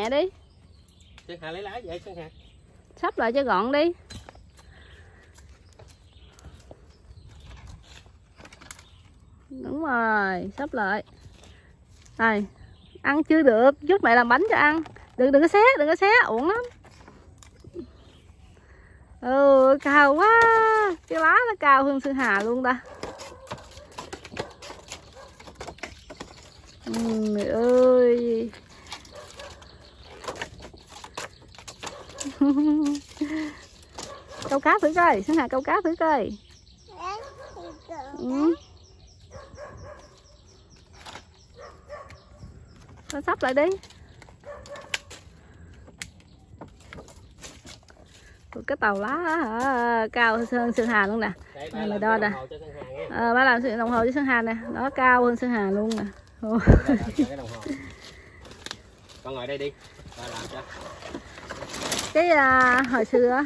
mẹ đi. Sơn Hà lấy lá vậy Sơn Hà. Sắp lại cho gọn đi. Đúng rồi sắp lại. Rồi ăn chưa được chút mẹ làm bánh cho ăn. Đừng đừng có xé đừng có xé uổng lắm. Ừ cao quá. Cái lá nó cao hơn sơn hà luôn ta. Trời ơi câu cá thử coi sơn hà câu cá thử coi. Ừ. Nó sắp lại đi. Cái tàu lá hả, cao hơn Sơn Hà luôn nè. Đây, là đo nè. cho à, ba làm sự đồng hồ với Sơn Hà nè. Nó cao hơn Sơn Hà luôn nè. Cho Con ngồi đây đi. Ba làm cho cái à, hồi xưa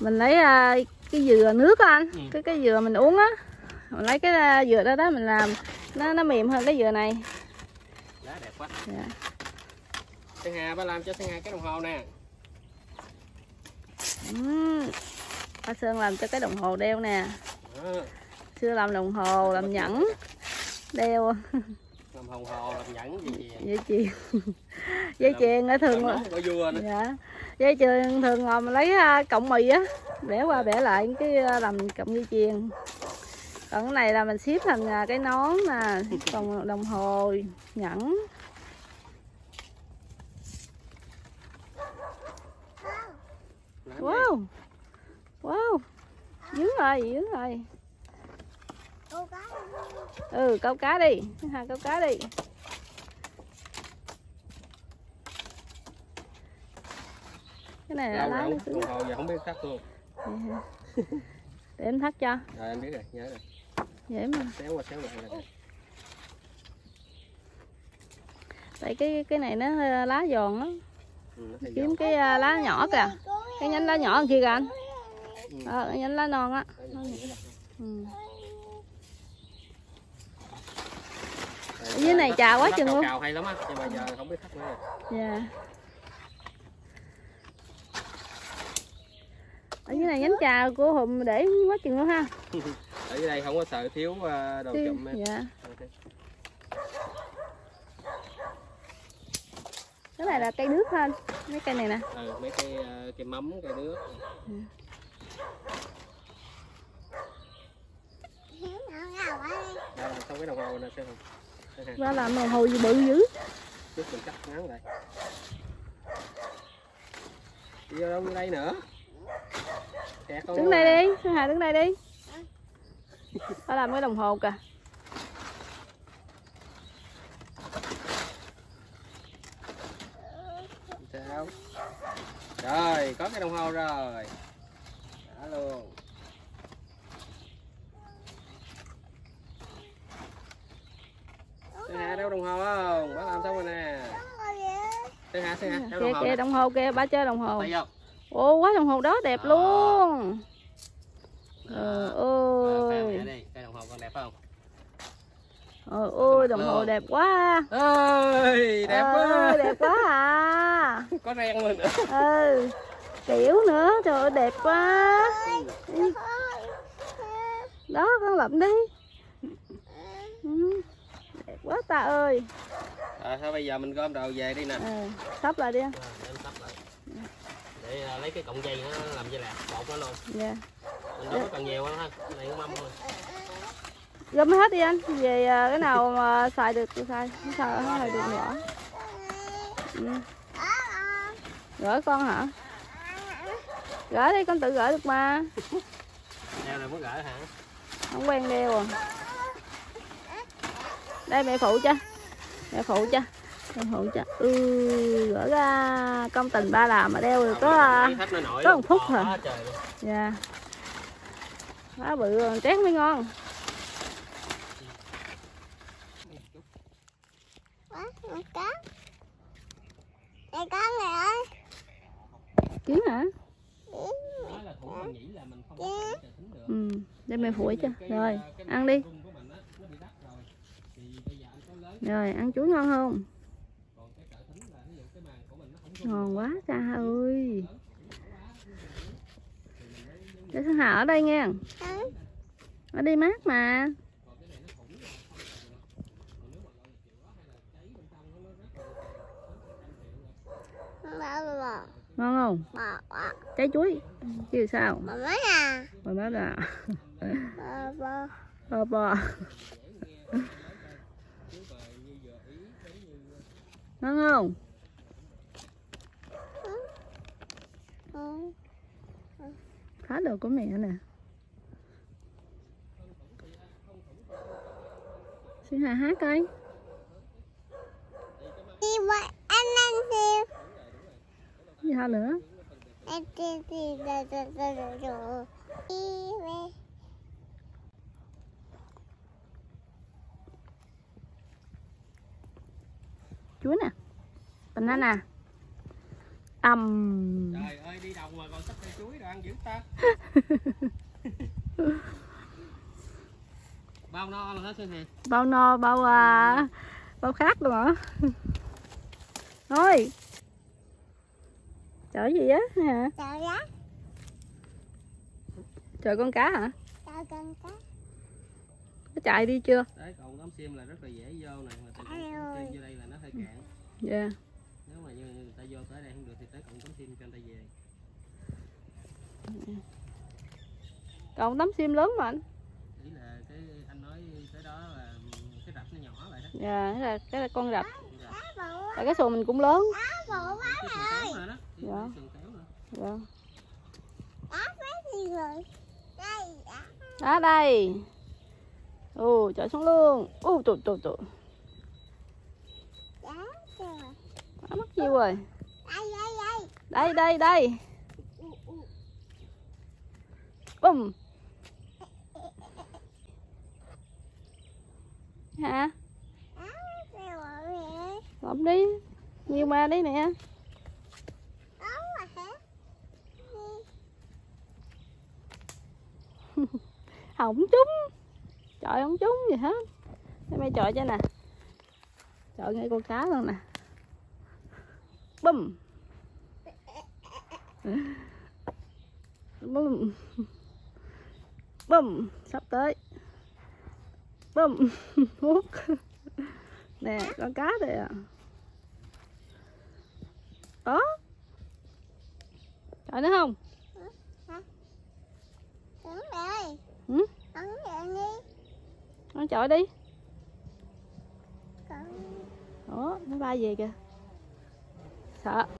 mình lấy à, cái dừa nước á anh Ừ. cái cái dừa mình uống á mình lấy cái à, dừa đó đó mình làm nó nó mềm hơn cái dừa này. Lá đẹp quá. Dạ. Sơn Hà ba làm cho Sơn Hà cái đồng hồ nè. Ừm. ba Sơn làm cho cái đồng hồ đeo nè. Xưa làm đồng hồ làm nhẫn đeo. Làm hồng hồ làm nhẫn gì gì dây chuyền. Dây chuyền ở thường vua nữa dạ dây chuyền thường mà mình lấy à, cọng mì á bẻ qua bẻ lại cái à, làm cọng dây chuyền. Còn cái này là mình xếp thành à, cái nón nè còn đồng hồ nhẫn. Wow wow dướng rồi dướng rồi. Ừ câu cá đi hai câu cá đi cái này là lá nó cứng hồ giờ không biết cắt luôn. Để em thắt cho. Rồi em biết rồi nhớ rồi. Dễ mà. Xéo qua xéo lại tại cái cái này nó hơi lá giòn lắm. Ừ, kiếm giòn. cái à, lá nhỏ kìa. Cái nhánh lá nhỏ kia kìa anh? Ừ. ờ cái nhánh lá non á. Ừ. Ở dưới này lát- chà quá chừng luôn. cào hay lắm á nhưng mà giờ không biết cắt nữa. Dạ ở dưới này nhánh trà của hùng để quá chừng luôn ha. Ở dưới đây không có sợ thiếu ờ, đồ chụm em dạ. Cái này là cây nước anh mấy cây này nè. Ừ, mấy cây ờ, cây mắm cây nước. Đây là xong cái đồng hồ nè xem không? Ra làm đồng hồ gì bự dữ. Trước mình cắt ngắn lại. Đi vô đâu vô đây nữa đứng đây đi Sơn Hà đứng đây đi. Ta làm cái đồng hồ kìa. Sao rồi có cái đồng hồ rồi. Đã luôn. Sơn Hà đeo đồng hồ không? Bác làm xong rồi nè. Sơn Hà, Sơn Hà, đeo kìa đồng hồ kìa đồng hồ kìa ba chơi đồng hồ. Tay vô. Ô quá đồng hồ đó đẹp Đó. luôn mẹ đi, cái đồng hồ con đẹp không? Trời ơi, đồng hồ đẹp quá. Ơi, đẹp Ơi, quá. đẹp quá à. Có ren luôn nữa. Ừ. Kiểu nữa, trời ơi đẹp quá. Đó, con lụm đi. Ừ. Đẹp quá ta ơi. Rồi, thôi bây giờ mình gom đồ về đi nè. Ừ. Sắp lại đi. Để à, lấy cái cọng dây nó làm dây lạc, bột nó luôn. Dạ. Mình đâu có cần nhiều đâu ha. Này cũng mâm thôi. Gom hết đi anh. Về à, cái nào mà xài được thì xài, không xài không xài được nữa. Ừ. Gửi con hả? Gửi đi, con tự gửi được mà. Đeo này mới gửi hả? không quen đeo à đây mẹ phụ cho mẹ phụ cho mẹ phụ cho ừ gỡ ra công tình ba làm mà đeo được có có một phút luôn. dạ. Quá bự rồi trét mới ngon. Cá đây cá này ơi? Kiến hả? Nói là thủ mình nghĩ là mình không có thể tính được. ừ để mẹ phụ cho. Rồi ăn đi. rung của mình á, nó bị đắt rồi. Thì bây giờ anh có lớn. Rồi ăn chuối ngon không còn cái cỡ thính là ví dụ cái màn của mình ngon quá cha ơi. Để Sơn Hà ở đây nghe? Ở đây mát mà. Ngon không? Trái chuối. Chứ sao? Bà mấy à Bà bà bà bò bò. Ngon không ừ phá đồ của mẹ nè. Sơn Hà hát coi. Đi vậy anh ăn thì gì hả nữa. Anh rồi rồi rồi rồi đi về. Chuối nè. Banana ầm trời ơi đi đồng mà còn sắp cây chuối rồi ăn dữ ta. Bao no rồi hả Sơn Hà bao no bao à, bao khác luôn hả? Thôi. Chở gì á hả? Chào giá chờ con cá hả? Chào con cá. Nó chạy đi chưa? Đấy còn tấm sim là rất là dễ vô này mà vô đây là nó hơi cạn. Dạ nếu mà như người ta vô tới đây không được thì tới cộng tấm sim cho người ta về. Còn tấm sim lớn mà anh. Ý là cái anh nói tới đó là cái rạch nó nhỏ lại đó. Dạ cái là, cái là con rạch tại cái xuồng mình cũng lớn. Đó. Cái Dạ. sườn kéo nữa dạ. Rồi? Đây cá đó đây. Ồ chở xuống luôn. Ồ tụt tụt tụt Đó, mất nhiêu rồi đây đây đây. Bùm. Hả? Cá lộn đi. Nhiều mà đi nè. Không trúng. Trời không trúng gì hết thế mày trời cho nè. Trời ngay con cá luôn nè. Bùm bùm. Bùm. Sắp tới. Bùm. Hút. Nè, con cá đây à. Đó trời nữa không? Ừ? đi con chọi đi. Đó nó bay về kìa. Sợ.